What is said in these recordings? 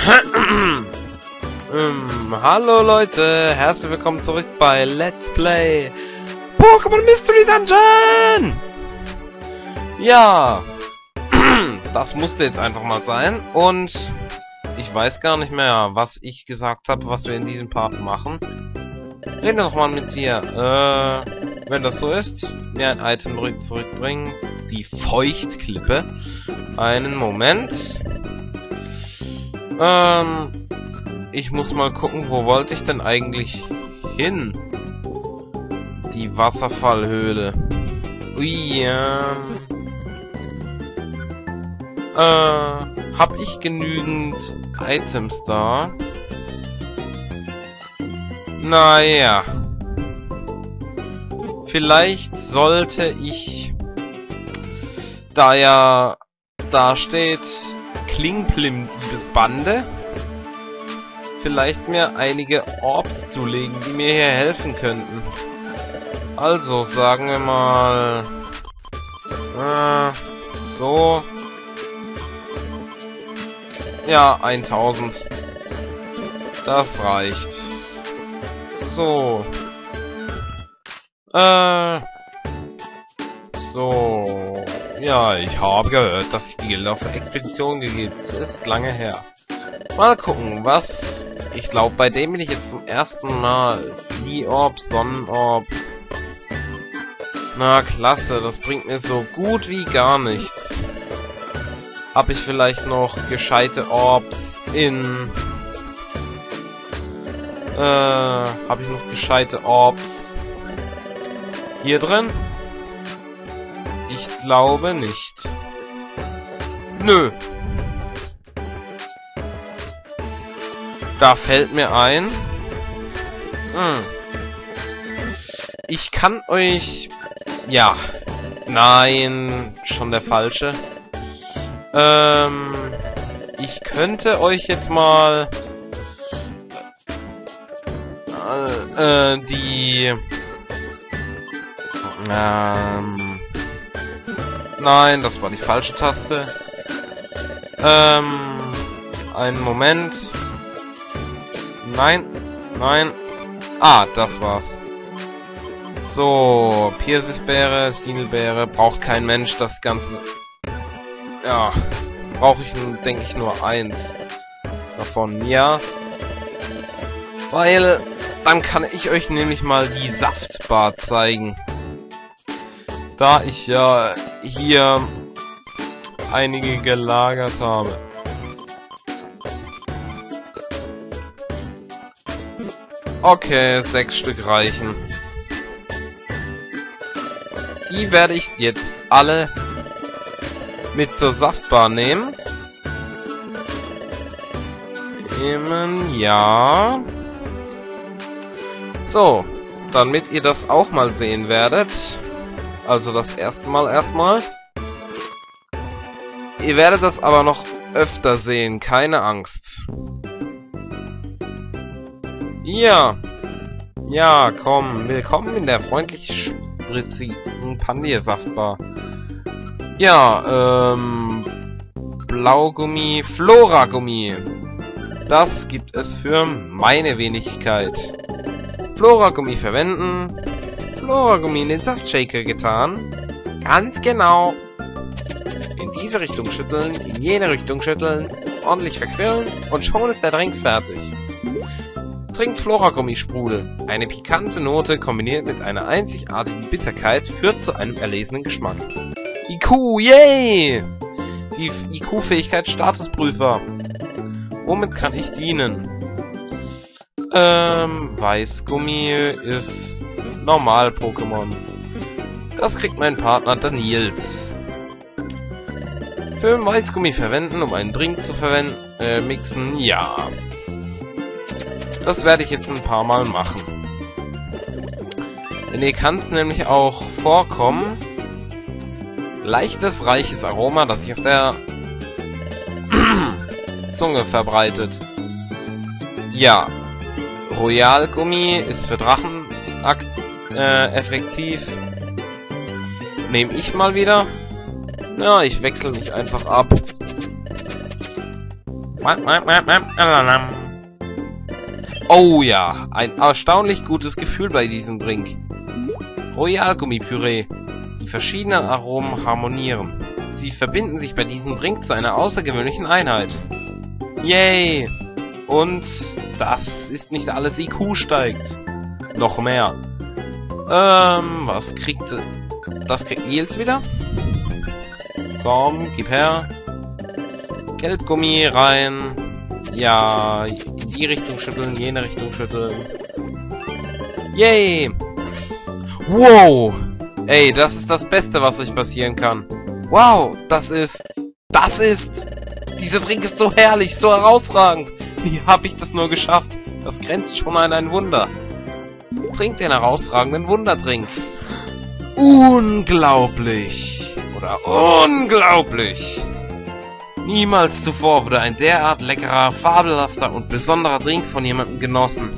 ähm, hallo Leute, herzlich willkommen zurück bei Let's Play Pokémon Mystery Dungeon! Ja, das musste jetzt einfach mal sein und ich weiß gar nicht mehr, was ich gesagt habe, was wir in diesem Part machen. Rede doch mal mit dir. Äh, wenn das so ist, mir ein Item zurückbringen. Die Feuchtklippe. Einen Moment. Ähm, ich muss mal gucken, wo wollte ich denn eigentlich hin? Die Wasserfallhöhle. Ui, ähm... Äh, hab ich genügend Items da? Naja. Vielleicht sollte ich, da ja da steht Klingplim Diebesbande, vielleicht mir einige Orbs zulegen, die mir hier helfen könnten. Also, sagen wir mal... Äh, so... Ja, 1000. Das reicht. So. Äh. So. Ja, ich habe gehört, dass die Gilde auf der Expedition gegeben. Ist lange her. Mal gucken, was... Ich glaube, bei dem bin ich jetzt zum ersten Mal. Flieorb, Sonnenorb. Na, klasse. Das bringt mir so gut wie gar nichts. Hab ich vielleicht noch gescheite Orbs in äh, habe ich noch gescheite Orbs hier drin? Ich glaube nicht. Nö. Da fällt mir ein. Hm. Ich kann euch... Ja. Nein, schon der falsche. Ähm, ich könnte euch jetzt mal äh, die... Ähm... Nein, das war die falsche Taste. Ähm... Einen Moment. Nein. Nein. Ah, das war's. So, Pirsisbeere, Stinelbeere, braucht kein Mensch das Ganze. Ja, brauche ich, denke ich, nur eins davon. Ja, weil dann kann ich euch nämlich mal die Saftbar zeigen. Da ich ja hier einige gelagert habe. Okay, sechs Stück reichen. Die werde ich jetzt alle mit zur Saftbar nehmen. Nehmen, ja. So, damit ihr das auch mal sehen werdet, also das erste Mal erstmal. Ihr werdet das aber noch öfter sehen, keine Angst. Ja. Ja, komm, willkommen in der freundlich spritzigen Pandiersaftbar. Ja, ähm... Blaugummi, Floragummi. Das gibt es für meine Wenigkeit. Floragummi verwenden. Floragummi in den Saftshaker getan. Ganz genau. In diese Richtung schütteln, in jene Richtung schütteln, ordentlich verquirlen und schon ist der Drink fertig. Trinkt Floragummi-Sprudel. Eine pikante Note kombiniert mit einer einzigartigen Bitterkeit führt zu einem erlesenen Geschmack. IQ, yay! Die IQ-Fähigkeit Statusprüfer. Womit kann ich dienen? Ähm, Weißgummi ist Normal-Pokémon. Das kriegt mein Partner Daniels. Für Weißgummi verwenden, um einen Drink zu verwenden, äh, mixen, ja. Das werde ich jetzt ein paar Mal machen. Denn hier kann es nämlich auch vorkommen, leichtes, reiches Aroma, das sich auf der Zunge verbreitet. Ja, Royalgummi ist für Drachen äh, effektiv. Nehme ich mal wieder. Ja, ich wechsle mich einfach ab. Oh ja, ein erstaunlich gutes Gefühl bei diesem Drink. Royalgummipüree. Die verschiedenen Aromen harmonieren. Sie verbinden sich bei diesem Drink zu einer außergewöhnlichen Einheit. Yay! Und das ist nicht alles. IQ steigt. Noch mehr. Ähm, was kriegt... Das kriegt Nils wieder? Komm, gib her. Gelbgummi rein. Ja, in die Richtung schütteln, jene Richtung schütteln. Yay! Wow! Ey, das ist das Beste, was euch passieren kann. Wow, das ist... Das ist... Dieser Drink ist so herrlich, so herausragend. Wie hab ich das nur geschafft? Das grenzt schon an ein Wunder. Trink den herausragenden Wunderdrink. Unglaublich. Oder unglaublich. Niemals zuvor wurde ein derart leckerer, fabelhafter und besonderer Drink von jemandem genossen.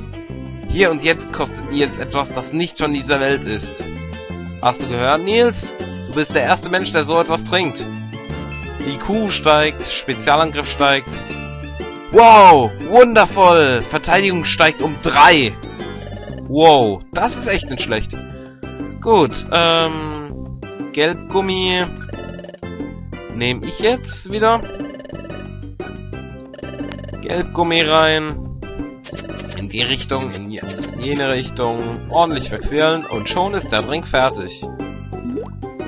Hier und jetzt kostet Nils etwas, das nicht von dieser Welt ist. Hast du gehört, Nils? Du bist der erste Mensch, der so etwas trinkt. Die Kuh steigt, Spezialangriff steigt. Wow, wundervoll! Verteidigung steigt um 3. Wow, das ist echt nicht schlecht. Gut, ähm... Gelbgummi... Nehme ich jetzt wieder. Gelbgummi rein. In die Richtung, in jene Richtung. Ordentlich verquirlen und schon ist der Drink fertig.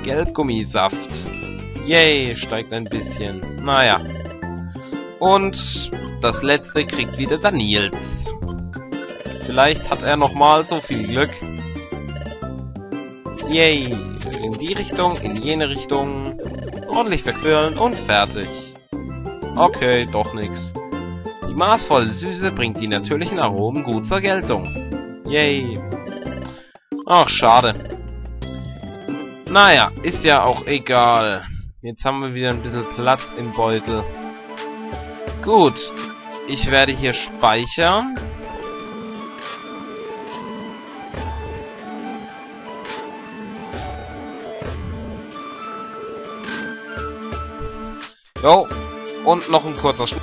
Gelbgummisaft. Yay, steigt ein bisschen. Naja. Und das letzte kriegt wieder der Nils. Vielleicht hat er nochmal so viel Glück. Yay. In die Richtung, in jene Richtung. Ordentlich verquirlen und fertig. Okay, doch nix. Die maßvolle Süße bringt die natürlichen Aromen gut zur Geltung. Yay. Ach, schade. Naja, ist ja auch egal. Jetzt haben wir wieder ein bisschen Platz im Beutel. Gut. Ich werde hier speichern. Jo. Und noch ein kurzer Schnitt.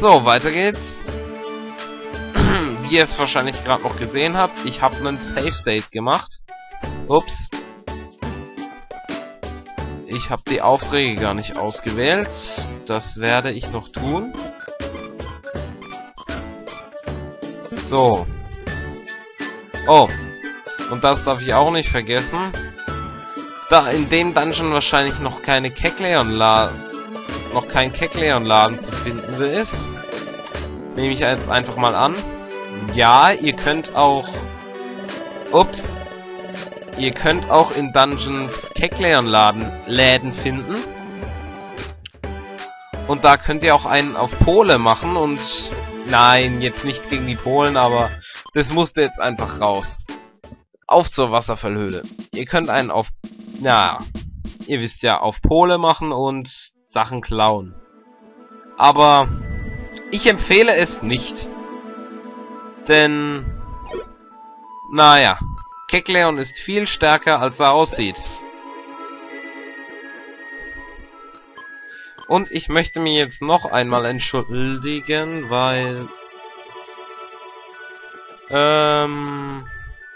So, weiter geht's. Wie ihr es wahrscheinlich gerade noch gesehen habt, ich habe einen Save State gemacht. Ups. Ich habe die Aufträge gar nicht ausgewählt. Das werde ich noch tun. So. Oh. Und das darf ich auch nicht vergessen. Da in dem Dungeon wahrscheinlich noch keine Kekleon-Laden noch kein Kekleon-Laden zu finden ist, nehme ich jetzt einfach mal an. Ja, ihr könnt auch... Ups. Ihr könnt auch in Dungeons Kekleon-Laden Läden finden. Und da könnt ihr auch einen auf Pole machen und... Nein, jetzt nicht gegen die Polen, aber das musste jetzt einfach raus. Auf zur Wasserfallhöhle. Ihr könnt einen auf... Na, ihr wisst ja, auf Pole machen und Sachen klauen. Aber ich empfehle es nicht. Denn, naja, Kekleon ist viel stärker, als er aussieht. Und ich möchte mich jetzt noch einmal entschuldigen, weil... Ähm...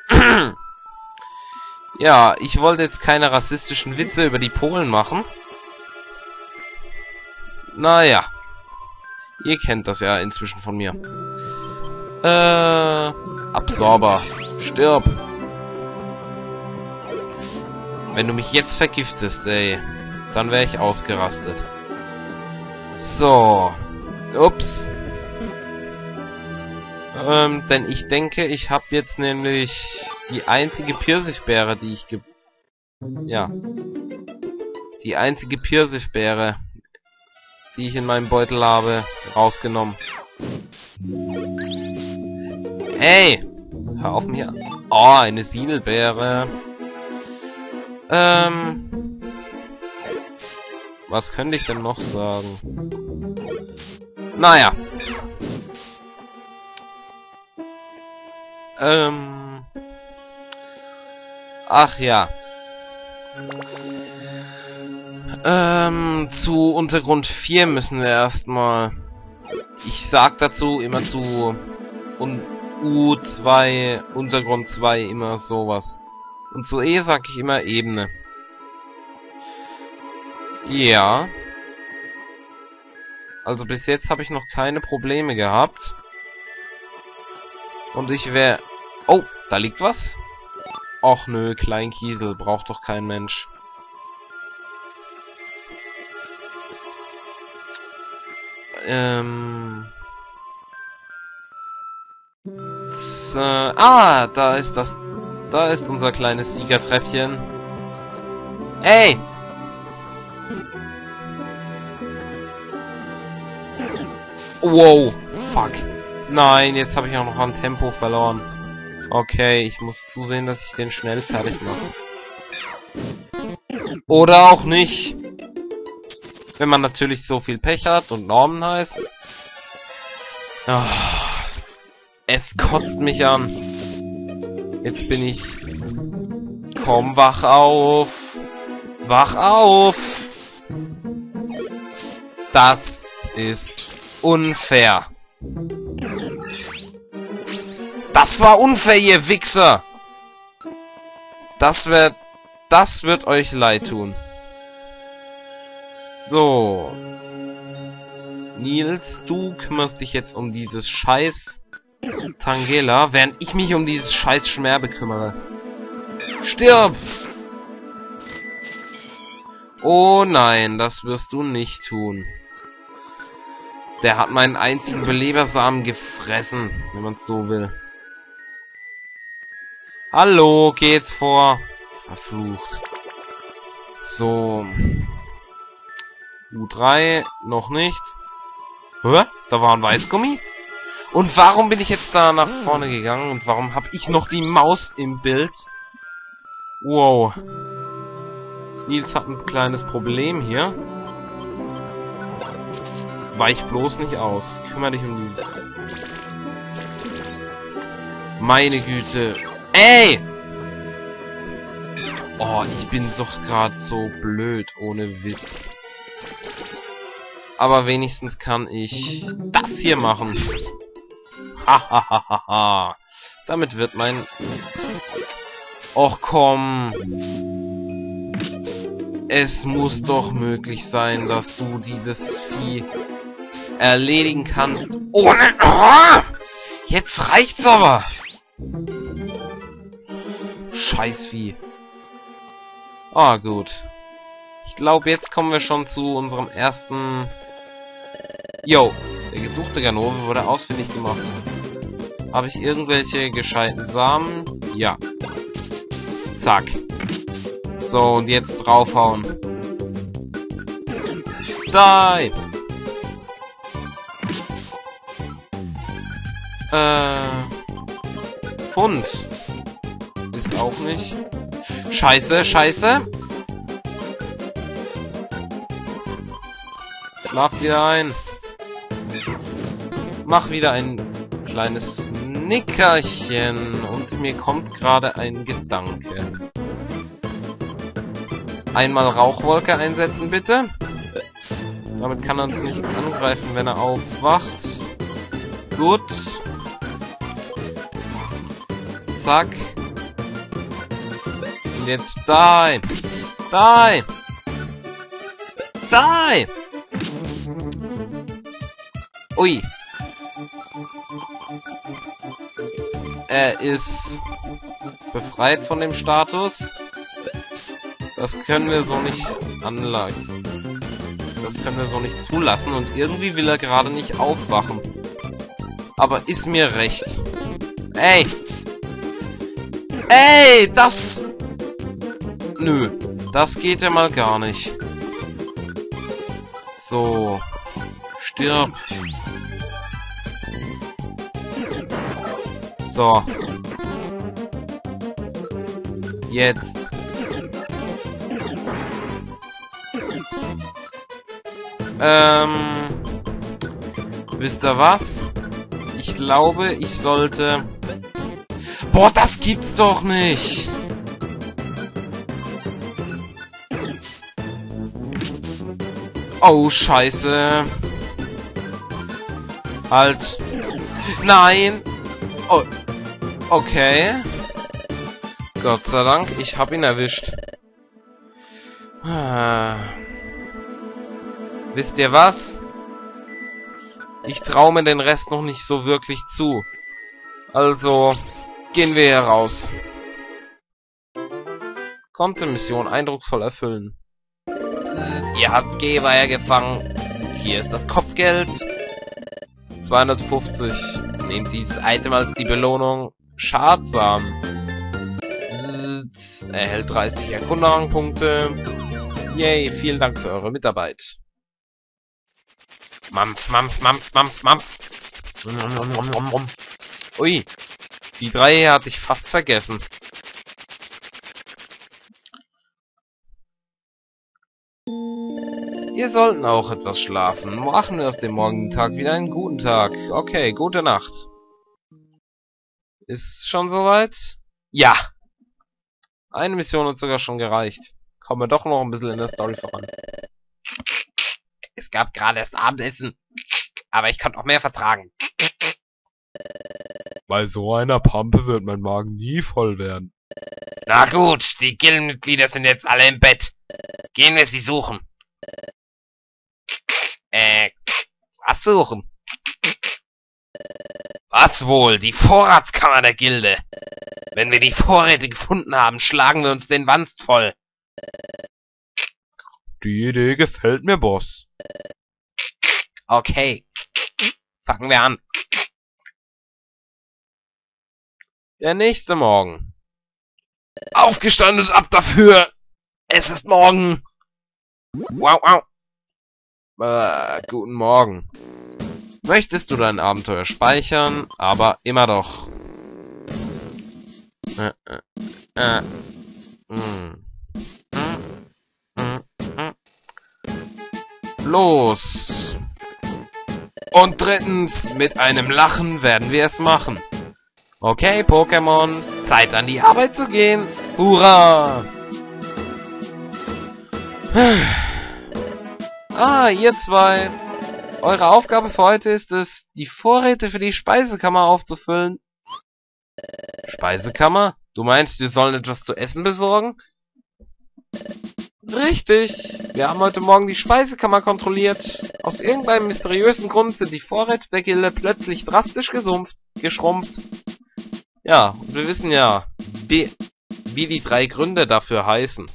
ja, ich wollte jetzt keine rassistischen Witze über die Polen machen. Naja. Ihr kennt das ja inzwischen von mir. Äh, Absorber. Stirb. Wenn du mich jetzt vergiftest, ey, dann wäre ich ausgerastet. So. Ups. Ähm, denn ich denke, ich habe jetzt nämlich die einzige Pfirsichbeere, die ich ge... Ja. Die einzige Pfirsichbeere, die ich in meinem Beutel habe, rausgenommen. Hey! Hör auf mir. Oh, eine Siedelbeere. Ähm... Was könnte ich denn noch sagen? Naja. Ähm... Ach ja. Ähm, zu Untergrund 4 müssen wir erstmal. Ich sag dazu immer zu und U2, Untergrund 2 immer sowas. Und zu E sag ich immer Ebene. Ja. Also bis jetzt habe ich noch keine Probleme gehabt. Und ich wäre... Oh, da liegt was. Och nö, Kleinkiesel, braucht doch kein Mensch. Ähm... So, ah, da ist das... Da ist unser kleines Siegertreppchen. Ey! Wow, fuck. Nein, jetzt habe ich auch noch am Tempo verloren. Okay, ich muss zusehen, dass ich den schnell fertig mache. Oder auch nicht. Wenn man natürlich so viel Pech hat und Normen heißt. Oh, es kotzt mich an. Jetzt bin ich... Komm, wach auf. Wach auf. Das ist unfair. Das war unfair, ihr Wichser! Das wird... Das wird euch leid tun. So. Nils, du kümmerst dich jetzt um dieses scheiß Tangela, während ich mich um dieses scheiß Schmerbe kümmere. Stirb! Oh nein, das wirst du nicht tun. Der hat meinen einzigen Belebersamen gefressen, wenn man es so will. Hallo, geht's vor. Verflucht. So. U3, noch nicht. Hä? Da war ein Weißgummi? Und warum bin ich jetzt da nach vorne gegangen? Und warum habe ich noch die Maus im Bild? Wow. Nils hat ein kleines Problem hier. Weich bloß nicht aus. Kümmer dich um dieses. Meine Güte. Ey! Oh, ich bin doch gerade so blöd, ohne Witz. Aber wenigstens kann ich das hier machen. Hahaha. Damit wird mein... Och komm. Es muss doch möglich sein, dass du dieses Vieh erledigen kannst. Ohne... Oh! Jetzt reicht's aber. Scheißvieh. Ah, gut. Ich glaube, jetzt kommen wir schon zu unserem ersten... Yo, der gesuchte Ganove wurde ausfindig gemacht. Habe ich irgendwelche gescheiten Samen? Ja. Zack. So, und jetzt draufhauen. Die! Äh... Pfund auch nicht. Scheiße, scheiße. Mach wieder ein. Mach wieder ein kleines Nickerchen. Und mir kommt gerade ein Gedanke. Einmal Rauchwolke einsetzen, bitte. Damit kann er uns nicht angreifen, wenn er aufwacht. Gut. Zack jetzt die! Die! Die! Ui. Er ist befreit von dem Status. Das können wir so nicht anlagen. Das können wir so nicht zulassen und irgendwie will er gerade nicht aufwachen. Aber ist mir recht. Ey! Ey, das Nö, das geht ja mal gar nicht. So. Stirb. So. Jetzt. Ähm. Wisst ihr was? Ich glaube, ich sollte... Boah, das gibt's doch nicht! Oh, scheiße. Halt. Nein. Okay. Gott sei Dank, ich hab ihn erwischt. Ah. Wisst ihr was? Ich traue mir den Rest noch nicht so wirklich zu. Also, gehen wir hier raus. Konnte Mission eindrucksvoll erfüllen. Ihr habt Geber gefangen. Hier ist das Kopfgeld. 250. Nehmt dieses Item als die Belohnung. Schadsam. Erhält 30 Erkunderangpunkte. Yay, vielen Dank für eure Mitarbeit. Mampf, Mampf, Mampf, Mampf, Mampf. Ui, die drei hatte ich fast vergessen. Wir sollten auch etwas schlafen. Machen wir aus dem morgigen Tag wieder einen guten Tag. Okay, gute Nacht. Ist schon soweit? Ja! Eine Mission hat sogar schon gereicht. Kommen wir doch noch ein bisschen in der Story voran. Es gab gerade erst Abendessen. Aber ich konnte auch mehr vertragen. Bei so einer Pampe wird mein Magen nie voll werden. Na gut, die Gildenmitglieder sind jetzt alle im Bett. Gehen wir sie suchen. Äh, was suchen? Was wohl? Die Vorratskammer der Gilde. Wenn wir die Vorräte gefunden haben, schlagen wir uns den Wanst voll. Die Idee gefällt mir, Boss. Okay. Fangen wir an. Der nächste Morgen. Aufgestanden ab dafür! Es ist morgen! Wow, wow. Äh, guten Morgen. Möchtest du dein Abenteuer speichern, aber immer doch. Äh, äh, äh. Mm. Los! Und drittens, mit einem Lachen werden wir es machen. Okay, Pokémon, Zeit an die Arbeit zu gehen. Hurra! Ah, ihr zwei. Eure Aufgabe für heute ist es, die Vorräte für die Speisekammer aufzufüllen. Speisekammer? Du meinst, wir sollen etwas zu essen besorgen? Richtig. Wir haben heute Morgen die Speisekammer kontrolliert. Aus irgendeinem mysteriösen Grund sind die Vorräte der Gilde plötzlich drastisch gesumpft, geschrumpft. Ja, und wir wissen ja, wie, wie die drei Gründe dafür heißen.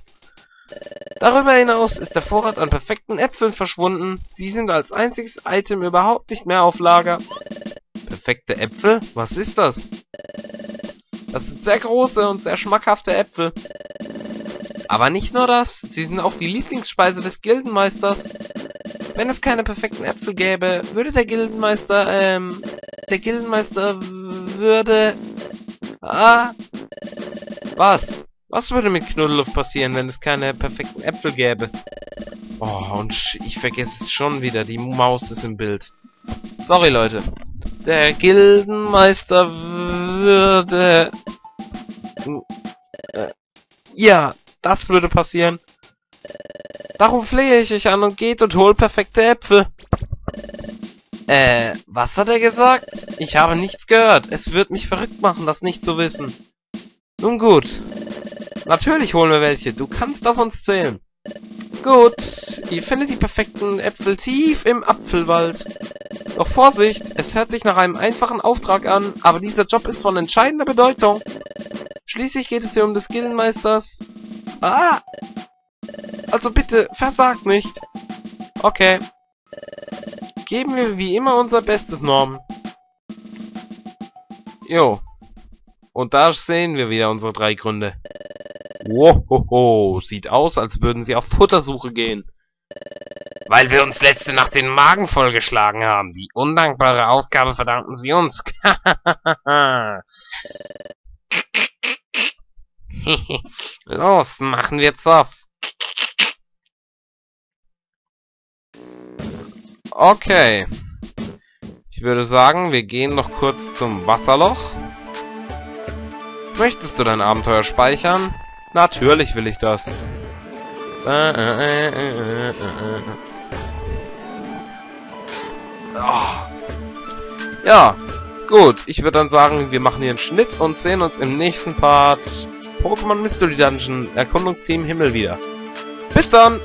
Darüber hinaus ist der Vorrat an perfekten Äpfeln verschwunden. Sie sind als einziges Item überhaupt nicht mehr auf Lager. Perfekte Äpfel? Was ist das? Das sind sehr große und sehr schmackhafte Äpfel. Aber nicht nur das, sie sind auch die Lieblingsspeise des Gildenmeisters. Wenn es keine perfekten Äpfel gäbe, würde der Gildenmeister, ähm, der Gildenmeister würde... Ah... Was? Was würde mit Knuddeluft passieren, wenn es keine perfekten Äpfel gäbe? Oh, und ich vergesse es schon wieder. Die Maus ist im Bild. Sorry, Leute. Der Gildenmeister würde... Äh, ja, das würde passieren. Darum flehe ich euch an und geht und holt perfekte Äpfel. Äh, was hat er gesagt? Ich habe nichts gehört. Es wird mich verrückt machen, das nicht zu wissen. Nun gut, Natürlich holen wir welche. Du kannst auf uns zählen. Gut, ihr findet die perfekten Äpfel tief im Apfelwald. Doch Vorsicht, es hört sich nach einem einfachen Auftrag an, aber dieser Job ist von entscheidender Bedeutung. Schließlich geht es hier um des Gildenmeisters. Ah! Also bitte, versagt nicht. Okay. Geben wir wie immer unser Bestes, Norm. Jo. Und da sehen wir wieder unsere drei Gründe. Wohoho, sieht aus, als würden sie auf Futtersuche gehen. Weil wir uns letzte Nacht den Magen vollgeschlagen haben. Die undankbare Aufgabe verdanken sie uns. Los, machen wir Zoff. Okay. Ich würde sagen, wir gehen noch kurz zum Wasserloch. Möchtest du dein Abenteuer speichern? Natürlich will ich das. Oh. Ja, gut. Ich würde dann sagen, wir machen hier einen Schnitt und sehen uns im nächsten Part Pokémon Mystery Dungeon Erkundungsteam Himmel wieder. Bis dann!